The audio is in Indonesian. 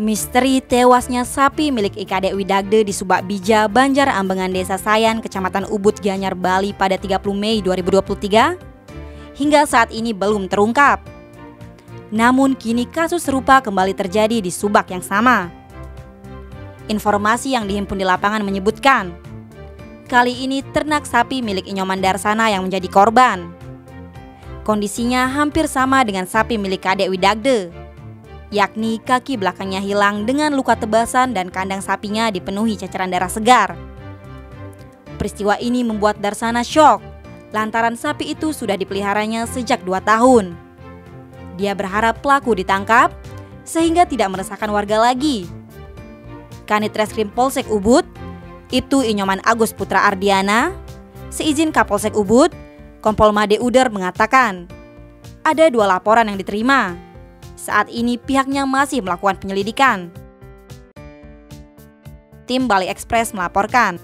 Misteri tewasnya sapi milik IKD Widagde di Subak Bija, Banjar Ambengan Desa Sayan, Kecamatan Ubud, Gianyar, Bali pada 30 Mei 2023 hingga saat ini belum terungkap. Namun kini kasus serupa kembali terjadi di Subak yang sama. Informasi yang dihimpun di lapangan menyebutkan, kali ini ternak sapi milik Inyoman Darsana yang menjadi korban. Kondisinya hampir sama dengan sapi milik Kadek Widagde, yakni kaki belakangnya hilang dengan luka tebasan dan kandang sapinya dipenuhi ceceran darah segar. Peristiwa ini membuat Darsana shock lantaran sapi itu sudah dipeliharanya sejak dua tahun. Dia berharap pelaku ditangkap sehingga tidak meresahkan warga lagi. Kanit Reskrim Polsek Ubud, Ibtu Inyoman Agus Putra Ardiana, seizin Kapolsek Ubud, Kompol Made Uder mengatakan, ada dua laporan yang diterima, saat ini pihaknya masih melakukan penyelidikan. Tim Bali Express melaporkan.